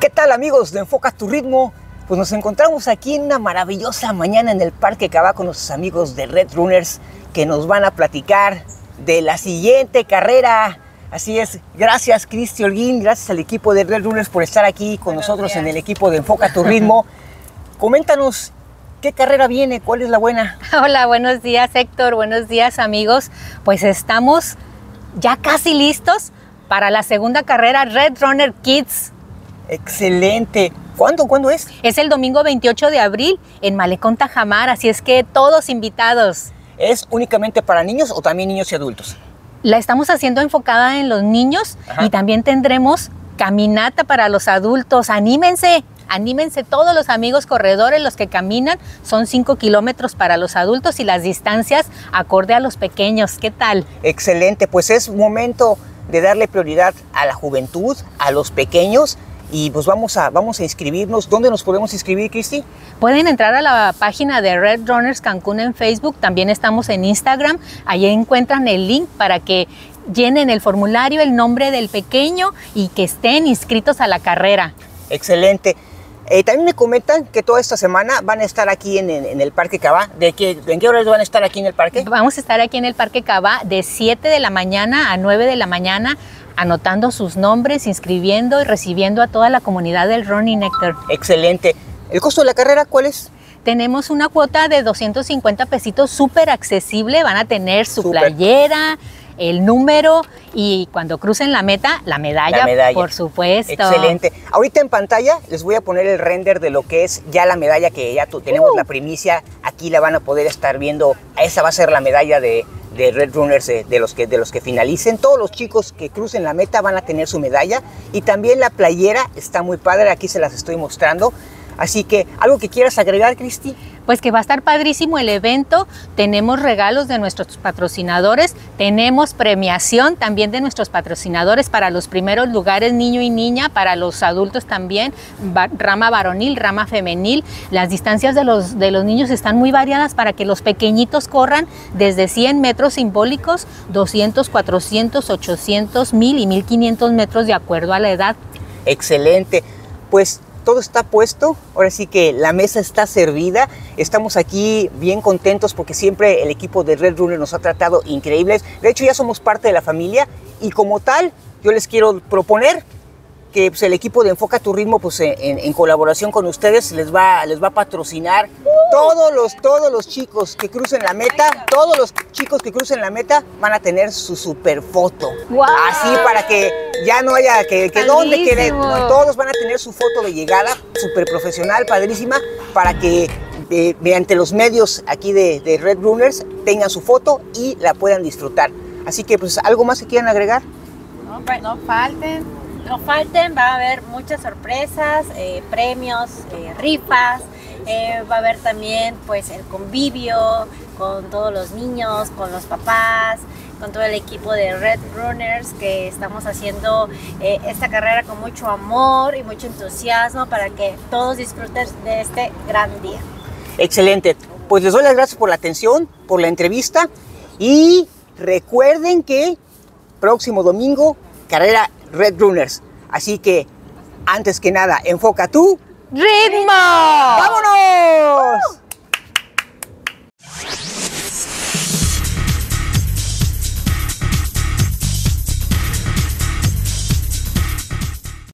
¿Qué tal amigos de Enfoca tu ritmo? Pues nos encontramos aquí en una maravillosa mañana en el Parque Cabá con nuestros amigos de Red Runners que nos van a platicar de la siguiente carrera. Así es, gracias Cristi Holguín, gracias al equipo de Red Runners por estar aquí con nosotros en el equipo de Enfoca tu ritmo. Coméntanos ¿Qué carrera viene? ¿Cuál es la buena? Hola, buenos días Héctor, buenos días amigos. Pues estamos ya casi listos para la segunda carrera Red Runner Kids. Excelente. ¿Cuándo? ¿Cuándo es? Es el domingo 28 de abril en Malecón Tajamar, así es que todos invitados. ¿Es únicamente para niños o también niños y adultos? La estamos haciendo enfocada en los niños y también tendremos caminata para los adultos. Anímense, Anímense todos los amigos corredores, los que caminan, son 5 kilómetros para los adultos y las distancias acorde a los pequeños. ¿Qué tal? Excelente, pues es momento de darle prioridad a la juventud, a los pequeños y pues vamos a, vamos a inscribirnos. ¿Dónde nos podemos inscribir, Cristi? Pueden entrar a la página de Red Runners Cancún en Facebook, también estamos en Instagram, ahí encuentran el link para que llenen el formulario, el nombre del pequeño y que estén inscritos a la carrera. Excelente. Eh, también me comentan que toda esta semana van a estar aquí en, el Parque Cabá. ¿De qué, ¿En qué horas van a estar aquí en el parque? Vamos a estar aquí en el Parque Cabá de 7 de la mañana a 9 de la mañana anotando sus nombres, inscribiendo y recibiendo a toda la comunidad del Running Nectar. Excelente. ¿El costo de la carrera cuál es? Tenemos una cuota de 250 pesitos súper accesible. Van a tener su playera, el número y cuando crucen la meta, la medalla, por supuesto. Excelente. Ahorita en pantalla les voy a poner el render de lo que es ya la medalla que ya tenemos uh. la primicia. Aquí la van a poder estar viendo. Esa va a ser la medalla de, Red Runners de, los que, de los que finalicen. Todos los chicos que crucen la meta van a tener su medalla. Y también la playera está muy padre. Aquí se las estoy mostrando. Así que, ¿algo que quieras agregar, Cristi? Pues que va a estar padrísimo el evento, tenemos regalos de nuestros patrocinadores, tenemos premiación también de nuestros patrocinadores para los primeros lugares niño y niña, para los adultos también, rama varonil, rama femenil. Las distancias de los, de los niños están muy variadas para que los pequeñitos corran desde 100 metros simbólicos, 200, 400, 800, 1000 y 1500 metros de acuerdo a la edad. Excelente. Pues todo está puesto, ahora sí que la mesa está servida, estamos aquí bien contentos porque siempre el equipo de Red Runner nos ha tratado increíbles, de hecho ya somos parte de la familia y como tal yo les quiero proponer que pues, el equipo de Enfoca tu Ritmo, pues en, colaboración con ustedes, les va, les va a patrocinar todos los, todos los chicos que crucen la meta, todos los chicos que crucen la meta van a tener su super foto. Así para que ya no haya que, que dónde quede, todos van a tener su foto de llegada, súper profesional, padrísima, para que eh, mediante los medios aquí de, de Red Runners tengan su foto y la puedan disfrutar. Así que pues algo más que quieran agregar. No, pues, no falten no falten, va a haber muchas sorpresas, eh, premios, eh, rifas, eh, va a haber también pues el convivio con todos los niños, con los papás, con todo el equipo de Red Runners que estamos haciendo esta carrera con mucho amor y mucho entusiasmo para que todos disfruten de este gran día. Excelente, pues les doy las gracias por la atención, por la entrevista y recuerden que próximo domingo carrera Red Runners. Así que, antes que nada, enfoca tu ritmo. ¡Vámonos!